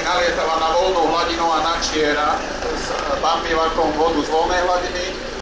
ktorých nalietava na voľnú hladinu a načiera. S bambivakom vodu z voľnej hladiny.